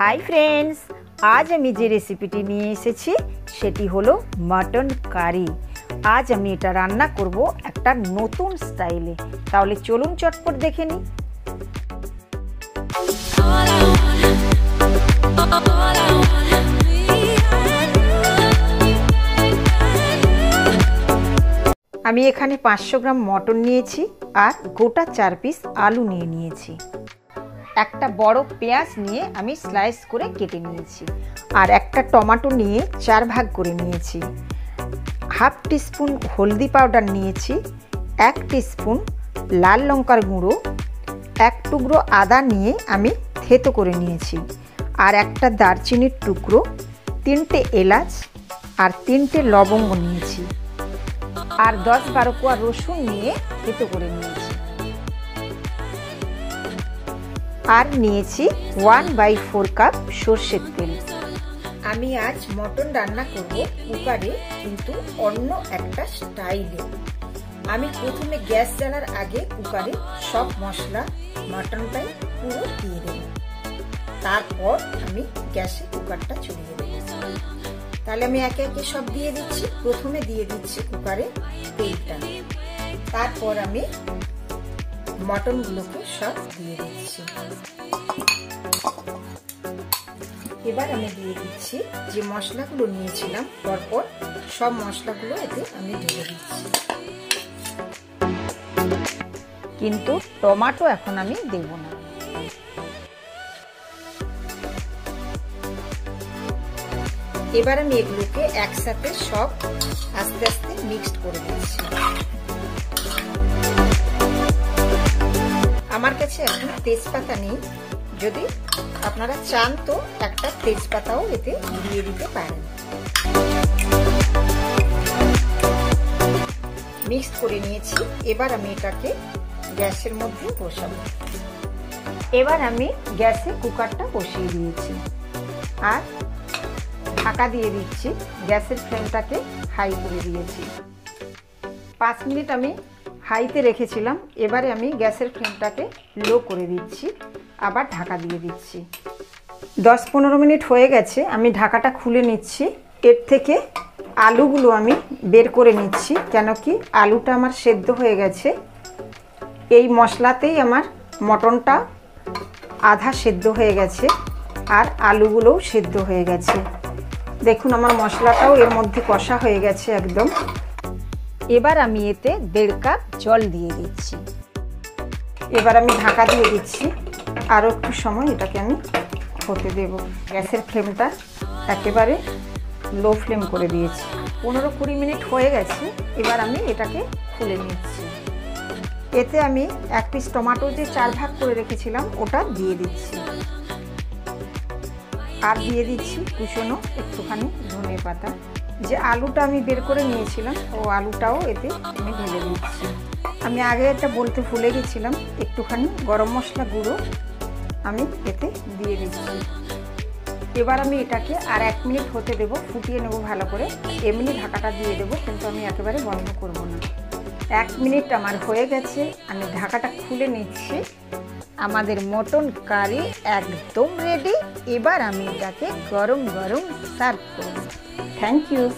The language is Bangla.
হাই ফ্রেন্ডস আজ আমি যে রেসিপিটি নিয়ে এসেছি, সেটি হলো মাটন কারি আজ আমি এটা রান্না করব একটা নতুন স্টাইলে তাহলে চলুন চটপট দেখে নিই। আমি এখানে পাঁচশো গ্রাম মটন নিয়েছি আর গোটা চার পিস আলু নিয়ে নিয়েছি। একটা বড় পেঁয়াজ নিয়ে আমি স্লাইস করে কেটে নিয়েছি। আর একটা টমেটো নিয়ে চার ভাগ করে নিয়েছি। হাফ টিস্পুন হলদি পাউডার নিয়েছি, এক টিস্পুন লাল লঙ্কার গুঁড়ো, এক টুকরো আদা নিয়ে আমি থেতো করে নিয়েছি। আর একটা দারচিনির টুকরো, তিনটে এলাচ আর তিনটে লবঙ্গ নিয়েছি। আর দশ বারো কোয়া রসুন নিয়ে থেতো করে নিয়েছি। আর নিয়েছি ওয়ান বাই ফোর কাপ সর্ষের তেল। আমি আজ মটন রান্না করব কুকারে, কিন্তু অন্য একটা স্টাইলে। আমি প্রথমে গ্যাস জ্বালার আগে কুকারে সব মশলা মটনটাই পুরো দিয়ে দেব। তারপর আমি গ্যাসে কুকারটা চলিয়ে দেবো। তাহলে আমি একে একে সব দিয়ে দিচ্ছি। প্রথমে দিয়ে দিচ্ছি কুকারে তেলটা। তারপর আমি মটনগুলোকে সব দিয়ে দিচ্ছি। এবার আমি দিয়ে দিচ্ছি যে মশলাগুলো নিয়েছিলাম, পরপর সব মশলাগুলো এতে আমি ঢেলে দিচ্ছি। কিন্তু টমাটো এখন আমি দেব না। এবার আমি এগুলোকে একসাথে সব আস্তে আস্তে মিক্সড করে দিচ্ছি আমার কাছে এখন তেজপাতা নেই। যদি আপনারা চান তো একটা তেজপাতাও এতে দিয়ে দিতে পারেন। মিক্স করে নিয়েছি। এবার আমি এটাকে গ্যাসের মধ্যে বসাবো। এবার আমি গ্যাসে কুকারটা বসিয়ে দিয়েছি। আর ঢাকা দিয়ে দিচ্ছি। গ্যাসের ফ্লেমটাকে হাই করে দিয়েছি। পাঁচ মিনিট আমি হাইতে রেখেছিলাম। এবারে আমি গ্যাসের ফ্লেমটাকে লো করে দিচ্ছি। আবার ঢাকা দিয়ে দিচ্ছি। দশ পনেরো মিনিট হয়ে গেছে। আমি ঢাকাটা খুলে নিচ্ছি। এর থেকে আলুগুলো আমি বের করে নিচ্ছি, কেন কি আলুটা আমার সেদ্ধ হয়ে গেছে। এই মশলাতেই আমার মটনটা আধা সেদ্ধ হয়ে গেছে আর আলুগুলোও সেদ্ধ হয়ে গেছে। দেখুন, আমার মশলাটাও এর মধ্যে কষা হয়ে গেছে একদম। এবার আমি এতে দেড় কাপ জল দিয়ে দিচ্ছি। এবার আমি ঢাকা দিয়ে দিচ্ছি। আরও একটু সময় এটাকে আমি হতে দেব। গ্যাসের ফ্লেমটা একেবারে লো ফ্লেম করে দিয়েছি। পনেরো কুড়ি মিনিট হয়ে গেছে। এবার আমি এটাকে খুলে নিচ্ছি। এতে আমি এক পিস টমাটো যে চার ভাগ করে রেখেছিলাম, ওটা দিয়ে দিচ্ছি। আর দিয়ে দিচ্ছি কুচনো একটুখানি ধনে পাতা। যে আলুটা আমি বের করে নিয়েছিলাম, ও আলুটাও এতে আমি ঢেলে দিচ্ছি আমি আগে এটা বলতে ভুলে গেছিলাম, একটুখানি গরম মশলা গুঁড়ো আমি এতে দিয়ে দিচ্ছি। এবার আমি এটাকে আর এক মিনিট হতে দেব, ফুটিয়ে নেব ভালো করে। এমনি ঢাকাটা দিয়ে দেবো, কিন্তু আমি একেবারে বন্ধ করব না। এক মিনিট আমার হয়ে গেছে, আমি ঢাকাটা খুলে নিচ্ছি। আমাদের মটন কারি একদম রেডি এবার আমি এটাকে গরম গরম সার্ভ করব। Thank you.